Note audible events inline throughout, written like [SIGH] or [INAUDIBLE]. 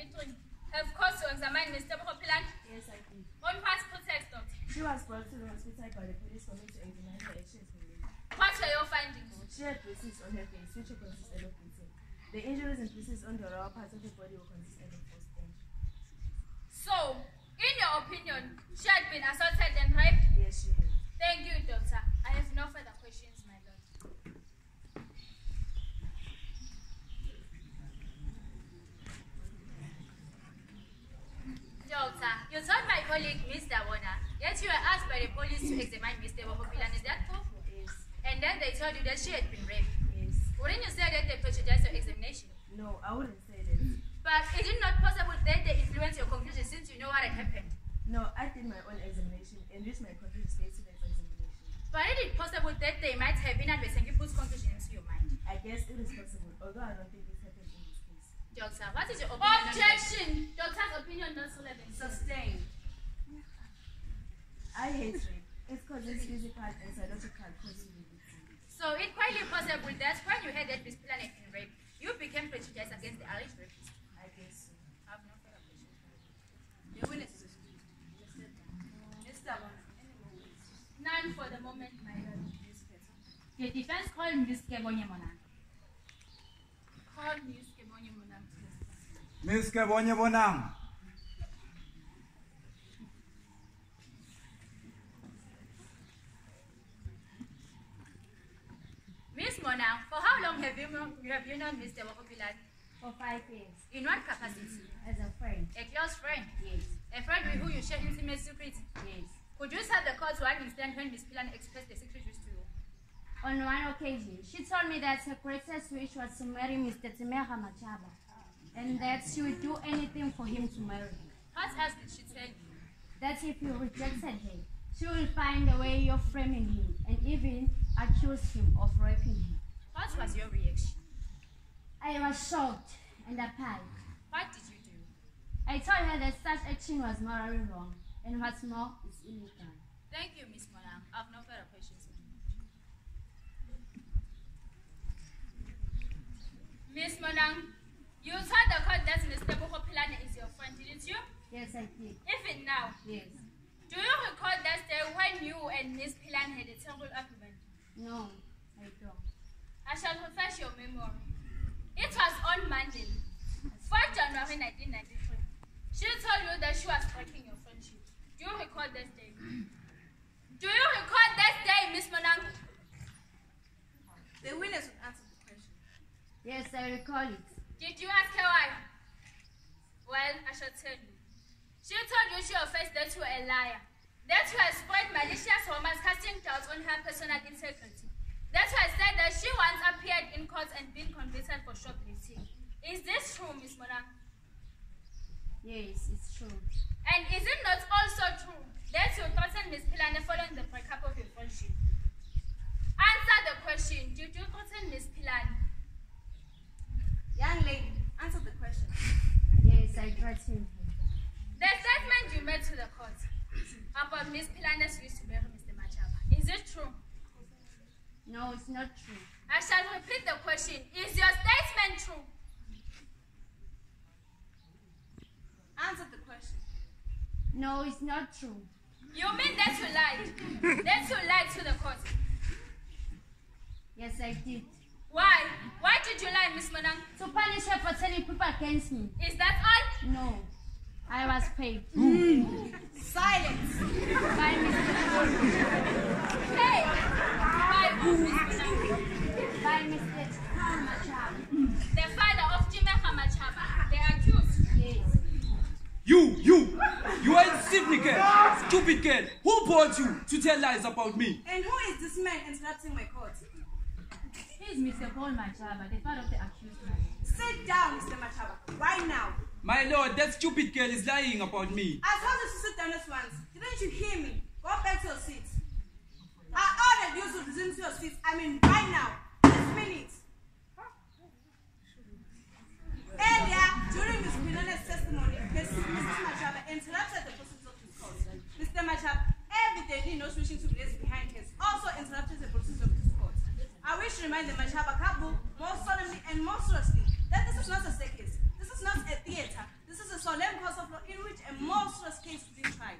93 have cause to examine Mr. Bokopilan Yes, I did. on what pretext, doctor? She was brought to the hospital by the police for me to examine her actions What were your findings? She had bruises on her face, which were consistent of beating. The injuries and bruises on the lower parts of the body were consistent of entry. So, in your opinion, she had been assaulted and raped? Yes, she had. Thank you, doctor. I have no further questions, my lord. Doctor, you told my colleague, Mr. Warner, that you were asked by the police to examine Mr. Bokopilan. Is that true? Yes, And then they told you that she had been raped. yes. Wouldn't you say that they prejudiced your examination? No, I wouldn't say that. But is it not possible that they influenced your conclusion since you know what had happened? No, I did my own examination and reached my conclusion based on that examination. But is it possible that they might have inadvertently put conclusion into your mind? I guess it is possible, although I don't think this happened in this case. Doctor, what is your opinion? Objection! Doctor's opinion not relevant. Sustained. I hate rape. It causes physical and psychological causes of. So it's quite possible that when you heard that Miss Pilan had been raped, you became prejudiced against the alleged rapist. I guess so. I have no further questions. The witness is excused. Mr. Warner, any more? None for the moment, my lord. The defense called Ms. Kebonye Monang. Call Miss Kebonye Monang. Miss Kebonye Monang. Monang, for how long have you known, have you known Mr. Bokopilan? For five years. In what capacity? As a friend. A close friend? Yes. A friend with who you share intimate secrets? Yes. Could you tell the court one incident when Miss Pilan expressed the secrets to you? On one occasion, she told me that her greatest wish was to marry Mr. Timeha Machaba. And that she would do anything for him to marry her. What else did she tell you? That if he rejected her, she will find a way of framing him and even accuse him of raping her. What was your reaction? I was shocked and appalled. What did you do? I told her that such action was morally wrong and what's more is illegal. Thank you, Miss Monang. I have no further questions. Miss Monang, you told the court that Mr. Bokopilan is your friend, didn't you? Yes, I did. Even now, Yes. do you recall that day when you and Miss Pilan had a terrible argument? No, I don't. I shall refresh your memory. It was on Monday, 4 January 1993. She told you that she was breaking your friendship. Do you recall that day? Do you recall that day, Miss Monang? The witness will answer the question. Yes, I recall it. Did you ask her why? Well, I shall tell you. She told you she confessed that you were a liar. That you had spread malicious rumors casting doubts on her personal integrity. That you had said that she once appeared in court and been convicted for shoplifting. Is this true, Miss Monang? Yes, it's true. And is it not also true that you threatened Miss Pilane following the breakup of your friendship? Answer the question. Did you threaten Miss Pilane? Young lady, answer the question. [LAUGHS] Yes, I threatened her. The statement you made to the court about Miss Pilane's wish to marry Mr. Machaba, is it true? No, it's not true. I shall repeat the question. Is your statement true? Answer the question. No, it's not true. You mean that you lied? that you lied to the court? Yes, I did. Why? Why did you lie, Miss Monang? To punish her for telling people against me. Is that all? No, I was paid Silence. by Mr. Hey! Why, who, Miss Monang? by Mr. Machaba. The father of Jimeha Machaba, the accused. Yes. You, you, you are a stupid girl, stupid girl. Who brought you to tell lies about me? And who is this man interrupting my court? He is Mr. Paul Machaba, the father of the accused man. Sit down, Mr. Machaba, right now. My lord, that stupid girl is lying about me. I told you to sit down at once. Didn't you hear me? Go back to your seat. I ordered you to resume to your seats. I mean, right now. This minute. Earlier, during Ms. Quinones' testimony, Mrs. Machaba interrupted the process of this court. Mr. Machaba, evidently not wishing to be left behind, has also interrupted the process of this court. I wish to remind the Machaba couple more solemnly and more seriously that this is not a circus. This is not a theater. This is a solemn course of law in which a monstrous case is being tried.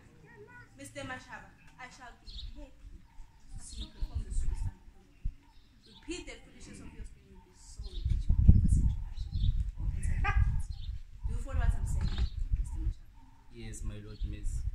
Mr. Mashaba, I shall be happy to see you perform the suicide. Repeat that foolishness of yours when you be sorry that you ever set your action or enter. Do you follow what I'm saying, Mr. Mashaba? Yes, my lord, miss.